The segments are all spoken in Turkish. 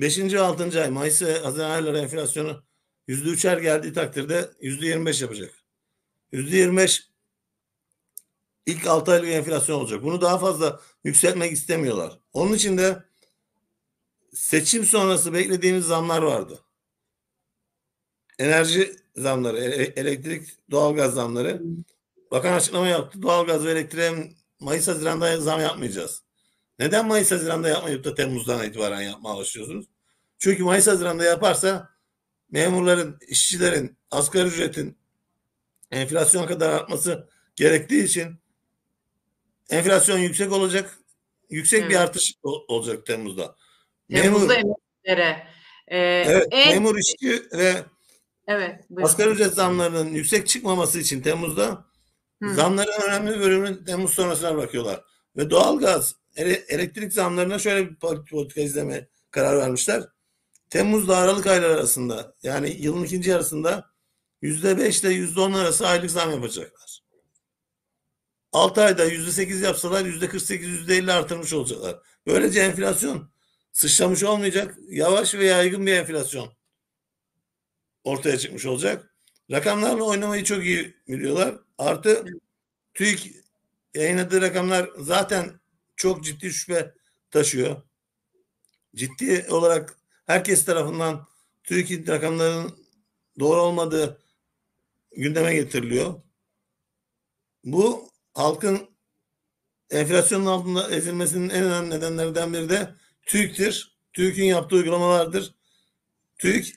5. ve 6. ay Mayıs ve Haziran ayları enflasyonu %3'er geldiği takdirde %25 yapacak. %25 ilk 6 aylık enflasyon olacak. Bunu daha fazla yükseltmek istemiyorlar. Onun için de seçim sonrası beklediğimiz zamlar vardı. Enerji zamları, elektrik, doğalgaz zamları. Bakan açıklama yaptı. Doğalgaz ve elektriğe Mayıs Haziran'da zam yapmayacağız. Neden Mayıs Haziran'da yapmayıp da Temmuz'dan itibaren yapmaya başlıyorsunuz? Çünkü Mayıs Haziran'da yaparsa memurların, işçilerin, asgari ücretin enflasyon kadar artması gerektiği için enflasyon yüksek olacak. Yüksek evet. bir artış olacak Temmuz'da. Temmuz'da memur, emeklilere. Ee, evet, en... memur işçi ve evet, asgari ücret zamlarının yüksek çıkmaması için Temmuz'da Hı. zamların önemli bölümünü Temmuz sonrasına bırakıyorlar. Ve doğalgaz, elektrik zamlarına şöyle bir politika izleme karar vermişler. Temmuz'da Aralık ayları arasında yani yılın ikinci yarısında yüzde beş ile yüzde on arası aylık zam yapacaklar. 6 ayda yüzde sekiz yapsalar yüzde kırk sekiz yüzde elli artırmış olacaklar. Böylece enflasyon sıçramış olmayacak. Yavaş ve yaygın bir enflasyon ortaya çıkmış olacak. Rakamlarla oynamayı çok iyi biliyorlar. Artı TÜİK yayınladığı rakamlar zaten çok ciddi şüphe taşıyor. Ciddi olarak herkes tarafından TÜİK'in rakamlarının doğru olmadığı gündeme getiriliyor. Bu halkın enflasyonun altında ezilmesinin en önemli nedenlerinden biri de TÜİK'tir. TÜİK'in yaptığı uygulamalardır. TÜİK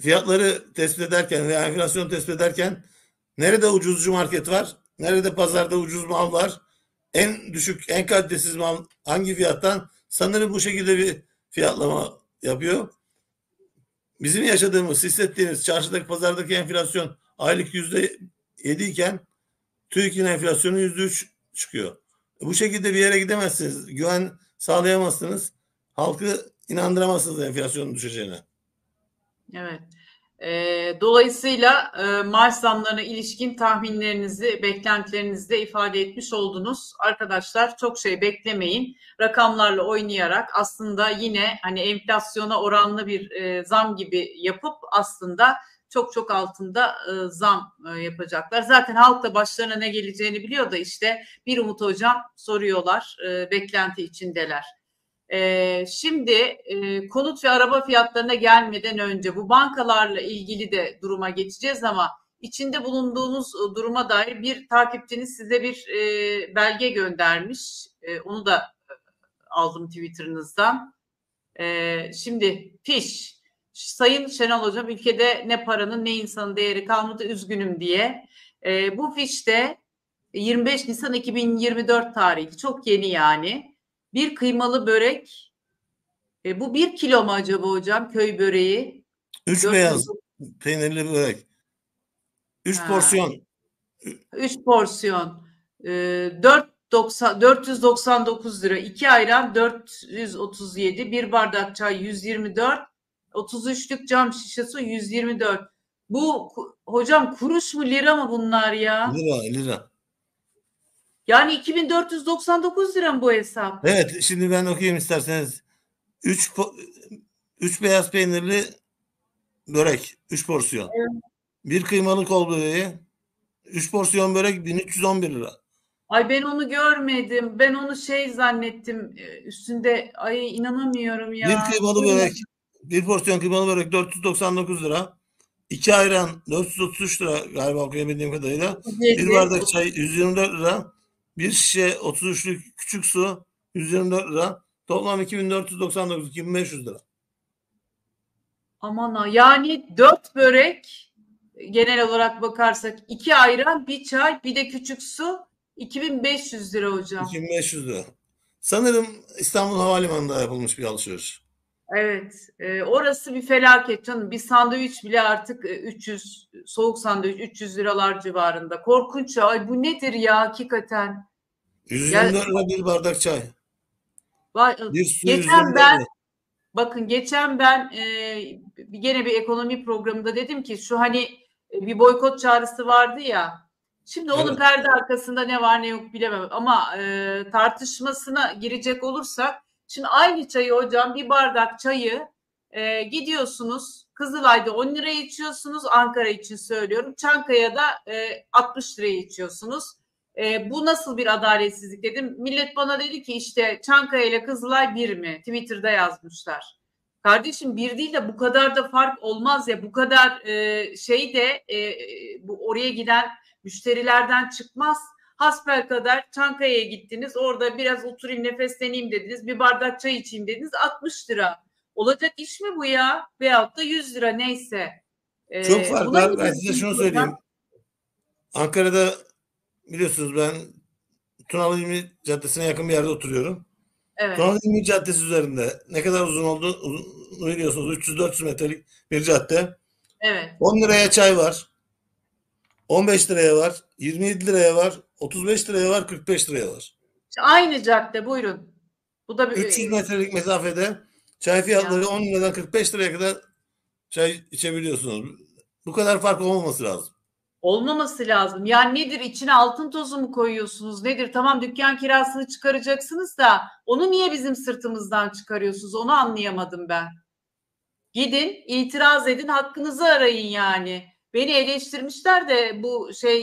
fiyatları tespit ederken veya enflasyon tespit ederken nerede ucuzcu market var, nerede pazarda ucuz mal var, en düşük, en kalitesiz mal hangi fiyattan sanırım bu şekilde bir fiyatlama yapıyor. Bizim yaşadığımız, hissettiğimiz çarşıdaki pazardaki enflasyon aylık yüzde yedi iken TÜİK'in enflasyonu yüzde üç çıkıyor. Bu şekilde bir yere gidemezsiniz. Güven sağlayamazsınız. Halkı inandıramazsınız enflasyonun düşeceğine. Evet. E, dolayısıyla e, maaş zamlarına ilişkin tahminlerinizi, beklentilerinizi de ifade etmiş oldunuz. Arkadaşlar çok şey beklemeyin. Rakamlarla oynayarak aslında yine hani enflasyona oranlı bir e, zam gibi yapıp aslında çok çok altında e, zam e, yapacaklar. Zaten halk da başlarına ne geleceğini biliyor da işte bir Umut Hocam soruyorlar, e, beklenti içindeler. E, şimdi e, konut ve araba fiyatlarına gelmeden önce bu bankalarla ilgili de duruma geçeceğiz ama içinde bulunduğunuz duruma dair bir takipçiniz size bir e, belge göndermiş. E, onu da e, aldım Twitter'ınızdan. E, şimdi fiş. Sayın Şenol Hocam ülkede ne paranın ne insanın değeri kalmadı üzgünüm diye. E, bu fişte 25 Nisan 2024 tarihi çok yeni yani bir kıymalı börek. E, bu bir kilo mu acaba hocam köy böreği? Üç Dört beyaz peynirli börek. Üç ha. porsiyon. Üç porsiyon. E, 4 90, 499 lira. iki ayran 437. Bir bardak çay 124. 33'lük cam şişesi 124. Bu hocam kuruş mu lira mı bunlar ya? Lira lira. Yani 2499 lira mı bu hesap? Evet şimdi ben okuyayım isterseniz. 3 3 beyaz peynirli börek 3 porsiyon. Evet. Bir kıymalı kol böreği 3 porsiyon börek 1311 lira. Ay ben onu görmedim. Ben onu şey zannettim. E, üstünde ay inanamıyorum ya. Bir kıymalı börek. Bir porsiyon kıymalı börek 499 lira. İki ayran 433 lira galiba okuyabildiğim kadarıyla. Bir bardak çay 124 lira. Bir şişe 33'lük küçük su 124 lira. Toplam 2499 2500 lira. Aman ha yani 4 börek genel olarak bakarsak 2 ayran, bir çay, bir de küçük su 2500 lira hocam. 2500 lira. Sanırım İstanbul Havalimanı'nda yapılmış bir alışveriş. Evet, e, orası bir felaket canım. Bir sandviç bile artık 300, e, soğuk sandviç 300 liralar civarında. Korkunç. Ay bu nedir ya hakikaten? 124 lira bir bardak çay. Vay, bir su geçen ben bakın geçen ben e, gene bir ekonomi programında dedim ki şu hani e, bir boykot çağrısı vardı ya. Şimdi onun evet. perde arkasında ne var ne yok bilemem ama e, tartışmasına girecek olursak Şimdi aynı çayı hocam bir bardak çayı e, gidiyorsunuz Kızılay'da 10 liraya içiyorsunuz Ankara için söylüyorum. Çankaya'da e, 60 liraya içiyorsunuz. E, bu nasıl bir adaletsizlik dedim. Millet bana dedi ki işte Çankaya ile Kızılay bir mi? Twitter'da yazmışlar. Kardeşim bir değil de bu kadar da fark olmaz ya bu kadar e, şey de e, bu oraya giden müşterilerden çıkmaz. Hasbel kadar Çankaya'ya gittiniz orada biraz oturayım nefesleneyim dediniz bir bardak çay içeyim dediniz 60 lira. Olacak iş mi bu ya? Veyahut da 100 lira neyse. Ee, Çok fark var. Ben size şunu söyleyeyim. Ankara'da biliyorsunuz ben Tunalı İlmi Caddesi'ne yakın bir yerde oturuyorum. Evet. Tunalı İlmi Caddesi üzerinde ne kadar uzun oldu uzun biliyorsunuz 300-400 metrelik bir cadde. Evet. 10 liraya çay var. 15 liraya var. 27 liraya var. 35 liraya var. 45 liraya var. Aynı cadde buyurun. Bu da bir 300 metrelik mesafede çay fiyatları ya. 10 liradan 45 liraya kadar çay içebiliyorsunuz. Bu kadar fark olmaması lazım. Olmaması lazım. Yani nedir içine altın tozu mu koyuyorsunuz? Nedir? Tamam dükkan kirasını çıkaracaksınız da onu niye bizim sırtımızdan çıkarıyorsunuz? Onu anlayamadım ben. Gidin, itiraz edin, hakkınızı arayın yani. Beni eleştirmişler de bu şey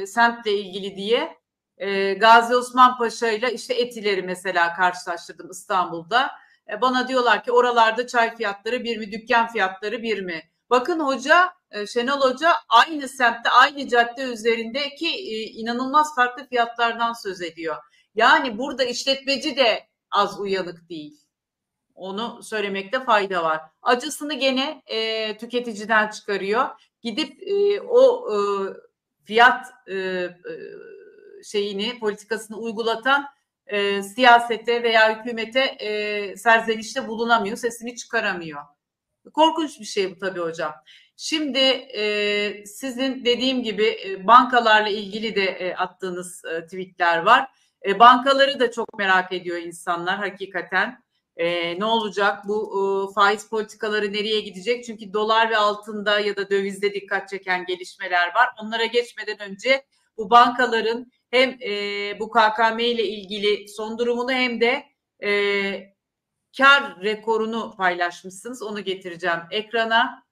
e, semtle ilgili diye. E, Gazi Osman Paşa ile işte Etileri mesela karşılaştırdım İstanbul'da. E, bana diyorlar ki oralarda çay fiyatları bir mi, dükkan fiyatları bir mi? Bakın hoca e, Şenol Hoca aynı semtte aynı cadde üzerindeki e, inanılmaz farklı fiyatlardan söz ediyor. Yani burada işletmeci de az uyanık değil. Onu söylemekte fayda var. Acısını gene e, tüketiciden çıkarıyor. Gidip e, o e, fiyat e, şeyini politikasını uygulatan e, siyasete veya hükümete e, serzenişte bulunamıyor, sesini çıkaramıyor. Korkunç bir şey bu tabii hocam. Şimdi e, sizin dediğim gibi e, bankalarla ilgili de e, attığınız e, tweetler var. E, bankaları da çok merak ediyor insanlar hakikaten. E, ne olacak bu e, faiz politikaları nereye gidecek? Çünkü dolar ve altında ya da dövizde dikkat çeken gelişmeler var. Onlara geçmeden önce bu bankaların hem e, bu KKM ile ilgili son durumunu hem de e, kar rekorunu paylaşmışsınız. Onu getireceğim ekrana.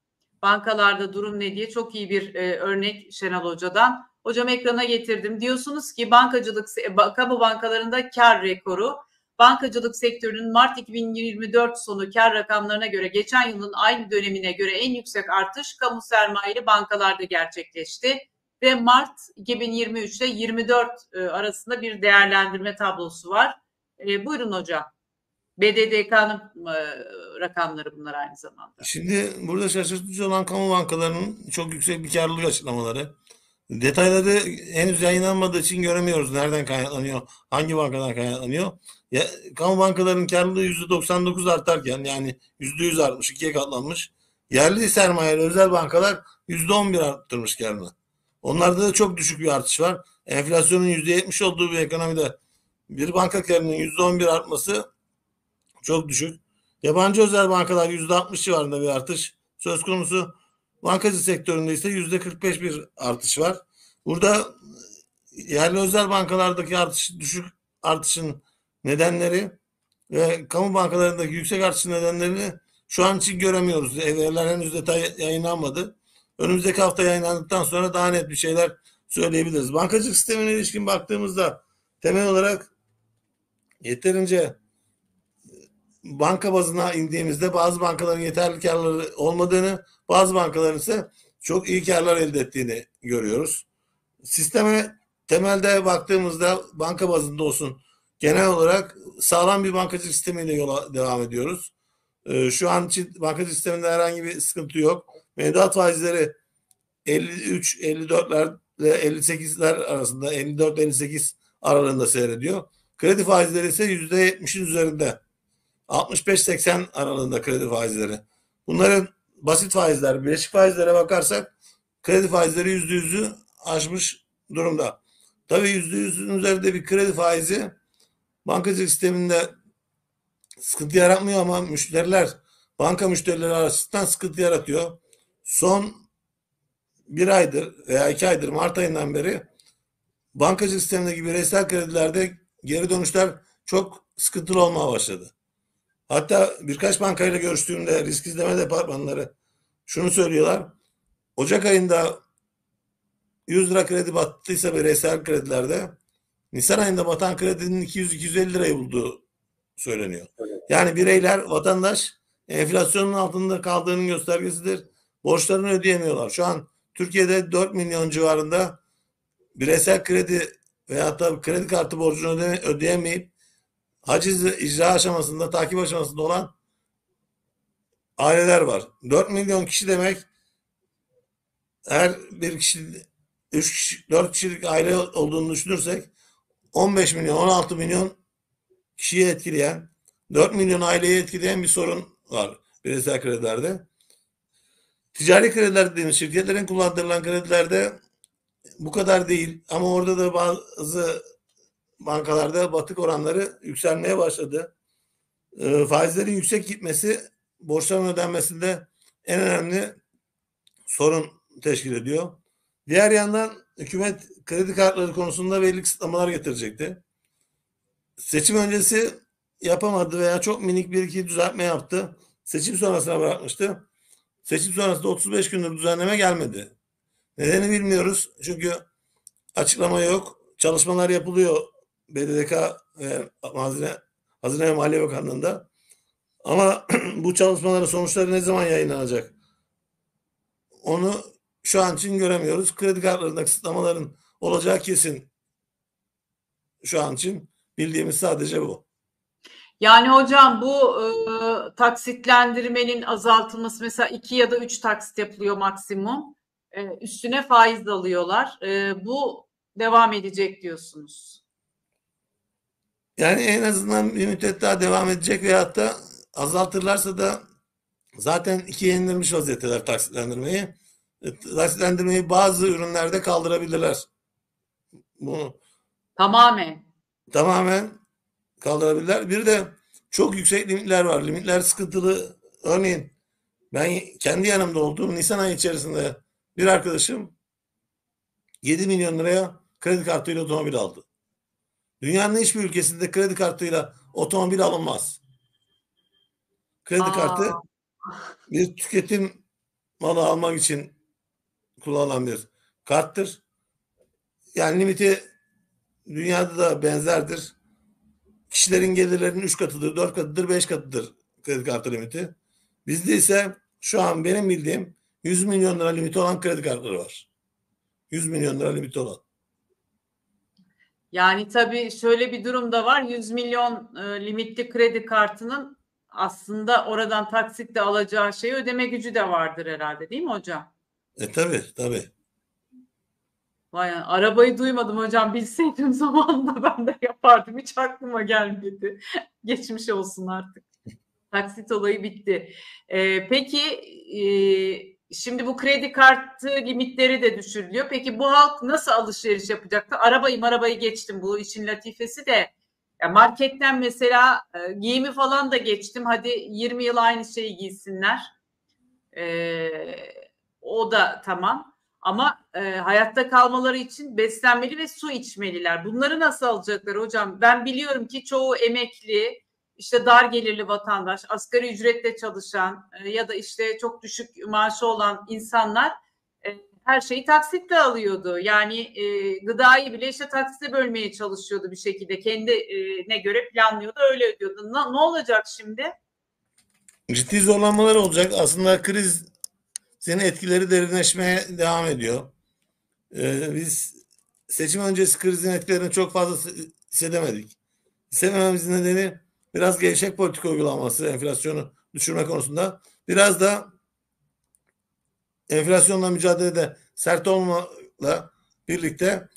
Bankalarda durum ne diye çok iyi bir e, örnek Şenal Hoca'dan. Hocam ekrana getirdim. Diyorsunuz ki bankacılık, kamu bankalarında kar rekoru. Bankacılık sektörünün Mart 2024 sonu kar rakamlarına göre geçen yılın aynı dönemine göre en yüksek artış kamu sermayeli bankalarda gerçekleşti ve Mart 2023 ile 24 e, arasında bir değerlendirme tablosu var. E, buyurun hocam. BDDK'nın e, rakamları bunlar aynı zamanda. Şimdi burada şaşırtıcı olan kamu bankalarının çok yüksek bir karlılık açıklamaları. Detayları henüz yayınlanmadığı için göremiyoruz. Nereden kaynaklanıyor, hangi bankadan kaynaklanıyor. Ya, kamu bankalarının karlılığı %99 artarken yani %100 artmış, ikiye katlanmış. Yerli sermayeli özel bankalar %11 arttırmış karını. Onlarda da çok düşük bir artış var. Enflasyonun %70 olduğu bir ekonomide bir banka karının %11 artması çok düşük. Yabancı özel bankalar %60 civarında bir artış söz konusu. Bankacı sektöründe ise %45 bir artış var. Burada yerli özel bankalardaki artış düşük artışın nedenleri ve kamu bankalarındaki yüksek artışın nedenlerini şu an için göremiyoruz. Veriler henüz detay yayınlanmadı. Önümüzdeki hafta yayınlandıktan sonra daha net bir şeyler söyleyebiliriz. Bankacılık sistemine ilişkin baktığımızda temel olarak yeterince banka bazına indiğimizde bazı bankaların yeterli karları olmadığını, bazı bankaların ise çok iyi karlar elde ettiğini görüyoruz. Sisteme temelde baktığımızda banka bazında olsun genel olarak sağlam bir bankacılık sistemiyle yola devam ediyoruz. Ee, şu an için bankacılık sisteminde herhangi bir sıkıntı yok. Mevduat faizleri 53, 54'ler ile 58'ler arasında 54-58 aralığında seyrediyor. Kredi faizleri ise %70'in üzerinde. 65-80 aralığında kredi faizleri. Bunların basit faizler, bileşik faizlere bakarsak kredi faizleri yüzde yüzü aşmış durumda. Tabii yüzde yüzün üzerinde bir kredi faizi bankacılık sisteminde sıkıntı yaratmıyor ama müşteriler, banka müşterileri arasından sıkıntı yaratıyor. Son bir aydır veya iki aydır Mart ayından beri bankacılık sistemindeki bireysel kredilerde geri dönüşler çok sıkıntılı olmaya başladı. Hatta birkaç bankayla görüştüğümde risk izleme departmanları şunu söylüyorlar. Ocak ayında 100 lira kredi battıysa bireysel kredilerde Nisan ayında batan kredinin 200-250 lirayı bulduğu söyleniyor. Yani bireyler, vatandaş enflasyonun altında kaldığının göstergesidir. Borçlarını ödeyemiyorlar. Şu an Türkiye'de 4 milyon civarında bireysel kredi veya da kredi kartı borcunu öde ödeyemeyip haciz icra aşamasında, takip aşamasında olan aileler var. 4 milyon kişi demek her bir kişi 3 kişi, 4 kişilik aile olduğunu düşünürsek 15 milyon, 16 milyon kişiyi etkileyen, 4 milyon aileyi etkileyen bir sorun var bireysel kredilerde. Ticari krediler dediğimiz şirketlerin kullandırılan kredilerde bu kadar değil ama orada da bazı bankalarda batık oranları yükselmeye başladı. E, faizlerin yüksek gitmesi borçların ödenmesinde en önemli sorun teşkil ediyor. Diğer yandan hükümet kredi kartları konusunda belli kısıtlamalar getirecekti. Seçim öncesi yapamadı veya çok minik bir iki düzeltme yaptı. Seçim sonrasına bırakmıştı. Seçim sonrasında 35 gündür düzenleme gelmedi. Nedeni bilmiyoruz. Çünkü açıklama yok. Çalışmalar yapılıyor BDDK ve Hazine, Hazine ve Maliye Bakanlığı'nda. Ama bu çalışmaların sonuçları ne zaman yayınlanacak? Onu şu an için göremiyoruz. Kredi kartlarında kısıtlamaların olacağı kesin. Şu an için bildiğimiz sadece bu. Yani hocam bu e, taksitlendirmenin azaltılması mesela iki ya da üç taksit yapılıyor maksimum. E, üstüne faiz alıyorlar. E, bu devam edecek diyorsunuz. Yani en azından bir müddet daha devam edecek ve hatta azaltırlarsa da zaten ikiye indirmiş vaziyetteler taksitlendirmeyi. Taksitlendirmeyi bazı ürünlerde kaldırabilirler. Bunu tamamen tamamen kaldırabilirler. Bir de çok yüksek limitler var. Limitler sıkıntılı. Örneğin ben kendi yanımda olduğum Nisan ayı içerisinde bir arkadaşım 7 milyon liraya kredi kartıyla otomobil aldı. Dünyanın hiçbir ülkesinde kredi kartıyla otomobil alınmaz. Kredi Aa. kartı bir tüketim malı almak için kullanılan bir karttır. Yani limiti dünyada da benzerdir. Kişilerin gelirlerinin 3 katıdır, 4 katıdır, 5 katıdır kredi kartı limiti. Bizde ise şu an benim bildiğim 100 milyon lira limiti olan kredi kartları var. 100 milyon lira limiti olan. Yani tabii şöyle bir durum da var. 100 milyon e, limitli kredi kartının aslında oradan taksitle alacağı şeyi ödeme gücü de vardır herhalde değil mi hocam? E tabii tabii. Vay yani, arabayı duymadım hocam. Bilseydim zamanında ben de yapardım. Hiç aklıma gelmedi. Geçmiş olsun artık. Taksit olayı bitti. Ee, peki e, şimdi bu kredi kartı limitleri de düşürülüyor. Peki bu halk nasıl alışveriş yapacaktı? Arabayı arabayı geçtim bu işin latifesi de. Ya marketten mesela e, giyimi falan da geçtim. Hadi 20 yıl aynı şeyi giysinler. Ee, o da tamam. Ama e, hayatta kalmaları için beslenmeli ve su içmeliler. Bunları nasıl alacaklar hocam? Ben biliyorum ki çoğu emekli, işte dar gelirli vatandaş, asgari ücretle çalışan e, ya da işte çok düşük maaşı olan insanlar e, her şeyi taksitle alıyordu. Yani e, gıdayı bile işte taksite bölmeye çalışıyordu bir şekilde. Kendine göre planlıyordu, öyle ödüyordu. Ne, ne olacak şimdi? Ciddi zorlanmalar olacak. Aslında kriz senin etkileri derinleşmeye devam ediyor. Ee, biz seçim öncesi krizin etkilerini çok fazla hissedemedik. Hissedememizin nedeni biraz gevşek politika uygulaması enflasyonu düşürme konusunda. Biraz da enflasyonla mücadelede sert olmakla birlikte e,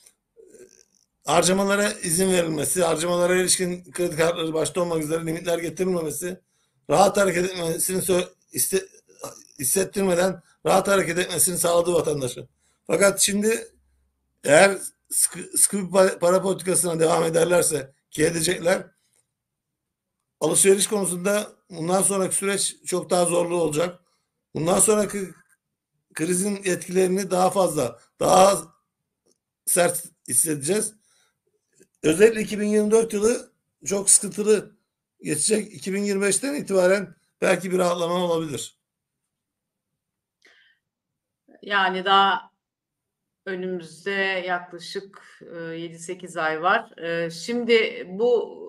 harcamalara izin verilmesi, harcamalara ilişkin kredi kartları başta olmak üzere limitler getirilmemesi, rahat hareket etmesini hissettirmeden rahat hareket etmesini sağladı vatandaşın. Fakat şimdi eğer sıkı, sıkı para politikasına devam ederlerse ki edecekler alışveriş konusunda bundan sonraki süreç çok daha zorlu olacak. Bundan sonraki krizin etkilerini daha fazla, daha sert hissedeceğiz. Özellikle 2024 yılı çok sıkıntılı geçecek. 2025'ten itibaren belki bir rahatlama olabilir. Yani daha önümüzde yaklaşık 7-8 e, ay var. E, şimdi bu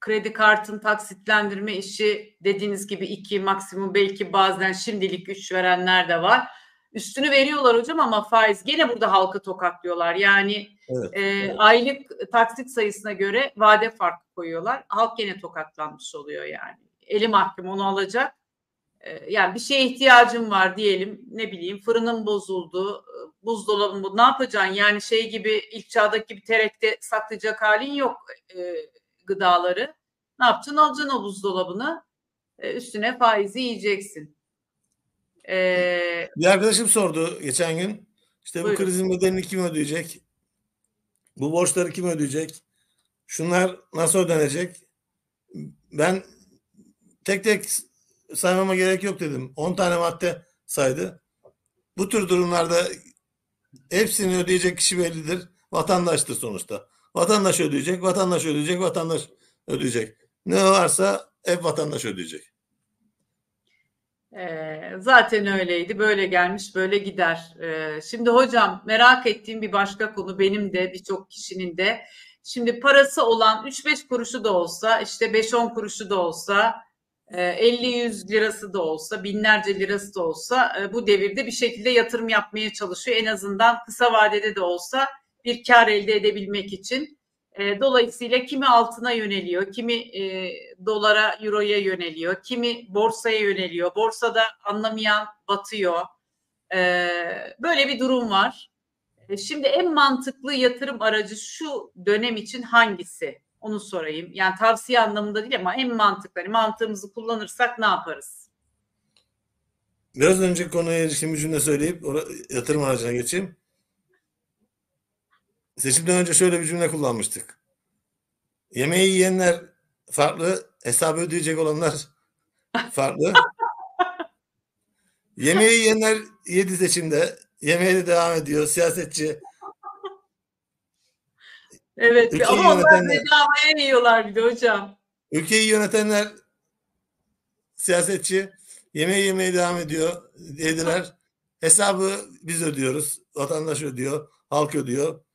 kredi kartın taksitlendirme işi dediğiniz gibi iki maksimum belki bazen şimdilik üç verenler de var. Üstünü veriyorlar hocam ama faiz gene burada halkı tokatlıyorlar. Yani evet. e, aylık taksit sayısına göre vade farkı koyuyorlar. Halk gene tokatlanmış oluyor yani. Eli mahkum onu alacak. E, yani bir şeye ihtiyacım var diyelim ne bileyim fırının bozuldu, buzdolabın bu ne yapacaksın? Yani şey gibi ilk çağdaki gibi terekte saklayacak halin yok e, gıdaları. Ne yapacaksın? Alacaksın o buzdolabını. E, üstüne faizi yiyeceksin. Ee, bir arkadaşım sordu geçen gün. İşte buyurun. bu krizin bedelini kim ödeyecek? Bu borçları kim ödeyecek? Şunlar nasıl ödenecek? Ben tek tek saymama gerek yok dedim. 10 tane madde saydı. Bu tür durumlarda hepsini ödeyecek kişi bellidir. Vatandaştır sonuçta. Vatandaş ödeyecek, vatandaş ödeyecek, vatandaş ödeyecek. Ne varsa hep vatandaş ödeyecek. Ee, zaten öyleydi. Böyle gelmiş, böyle gider. Ee, şimdi hocam merak ettiğim bir başka konu benim de birçok kişinin de. Şimdi parası olan 3-5 kuruşu da olsa, işte 5-10 kuruşu da olsa, 50-100 e, lirası da olsa, binlerce lirası da olsa e, bu devirde bir şekilde yatırım yapmaya çalışıyor. En azından kısa vadede de olsa bir kar elde edebilmek için. E, dolayısıyla kimi altına yöneliyor, kimi e, dolara, euroya yöneliyor, kimi borsaya yöneliyor. Borsada anlamayan batıyor. E, böyle bir durum var. Şimdi en mantıklı yatırım aracı şu dönem için hangisi? Onu sorayım. Yani tavsiye anlamında değil ama en mantıklı. Hani mantığımızı kullanırsak ne yaparız? Biraz önce konuya ilişkin bir cümle söyleyip yatırım aracına geçeyim. Seçimden önce şöyle bir cümle kullanmıştık. Yemeği yiyenler farklı, hesabı ödeyecek olanlar farklı. Yemeği yiyenler yedi seçimde, yemeğe de devam ediyor. Siyasetçi. Evet ülkeyi ama onlar bedavaya yiyorlar bir de hocam. Ülkeyi yönetenler siyasetçi yemeği yemeye devam ediyor dediler. Hesabı biz ödüyoruz. Vatandaş ödüyor. Halk ödüyor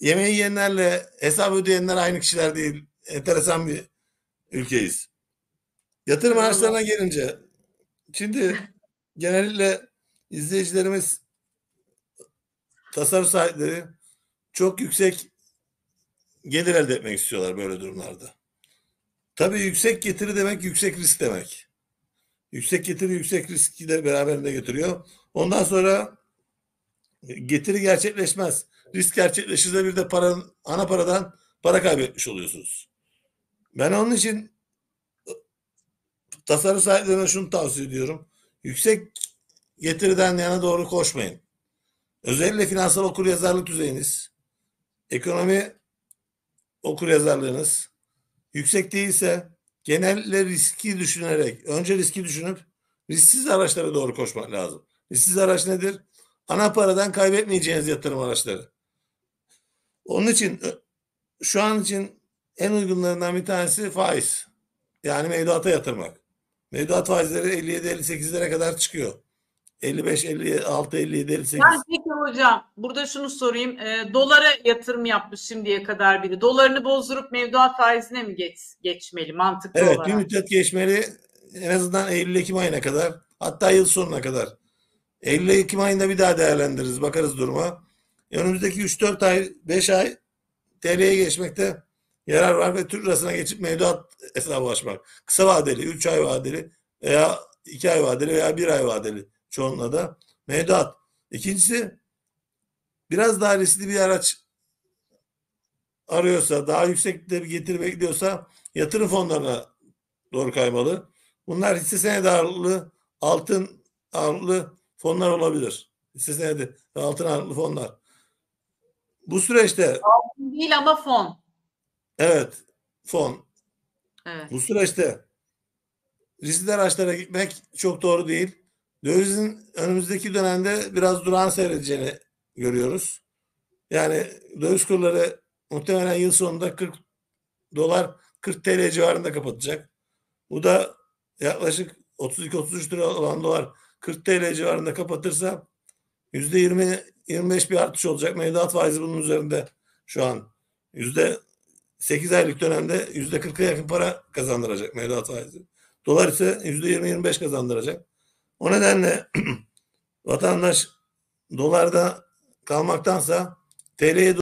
yemeği yiyenlerle hesap ödeyenler aynı kişiler değil. Enteresan bir ülkeyiz. Yatırım araçlarına gelince şimdi genellikle izleyicilerimiz tasarruf sahipleri çok yüksek gelir elde etmek istiyorlar böyle durumlarda. Tabii yüksek getiri demek yüksek risk demek. Yüksek getiri yüksek riski de beraberinde getiriyor. Ondan sonra getiri gerçekleşmez risk gerçekleşirse bir de paranın, ana paradan para kaybetmiş oluyorsunuz. Ben onun için tasarruf sahiplerine şunu tavsiye ediyorum. Yüksek getiriden yana doğru koşmayın. Özellikle finansal okuryazarlık düzeyiniz, ekonomi okuryazarlığınız yüksek değilse genelde riski düşünerek, önce riski düşünüp risksiz araçlara doğru koşmak lazım. Risksiz araç nedir? Ana paradan kaybetmeyeceğiniz yatırım araçları. Onun için şu an için en uygunlarından bir tanesi faiz. Yani mevduata yatırmak. Mevduat faizleri 57-58'lere kadar çıkıyor. 55, 56, 57, 58. Ben peki hocam burada şunu sorayım. E, dolara yatırım yapmış şimdiye kadar biri. Dolarını bozdurup mevduat faizine mi geç, geçmeli mantıklı evet, olarak? Evet bir müddet geçmeli. En azından Eylül-Ekim ayına kadar. Hatta yıl sonuna kadar. Eylül-Ekim ayında bir daha değerlendiririz. Bakarız duruma önümüzdeki 3-4 ay, 5 ay TL'ye geçmekte yarar var ve Türk lirasına geçip mevduat hesabı açmak. Kısa vadeli, 3 ay vadeli veya 2 ay vadeli veya 1 ay vadeli çoğunluğunda da mevduat. İkincisi biraz daha riskli bir araç arıyorsa, daha yüksekte bir getiri bekliyorsa yatırım fonlarına doğru kaymalı. Bunlar hisse senedi ağırlığı, altın ağırlığı fonlar olabilir. Hisse senedi, altın ağırlığı fonlar. Bu süreçte altın değil ama fon. Evet, fon. Evet. Bu süreçte riskli araçlara gitmek çok doğru değil. Dövizin önümüzdeki dönemde biraz durağan seyredeceğini görüyoruz. Yani döviz kurları muhtemelen yıl sonunda 40 dolar 40 TL civarında kapatacak. Bu da yaklaşık 32-33 lira olan dolar 40 TL civarında kapatırsa %20 25 bir artış olacak. Mevduat faizi bunun üzerinde şu an. Yüzde 8 aylık dönemde yüzde 40'a yakın para kazandıracak mevduat faizi. Dolar ise yüzde 20-25 kazandıracak. O nedenle vatandaş dolarda kalmaktansa TL'ye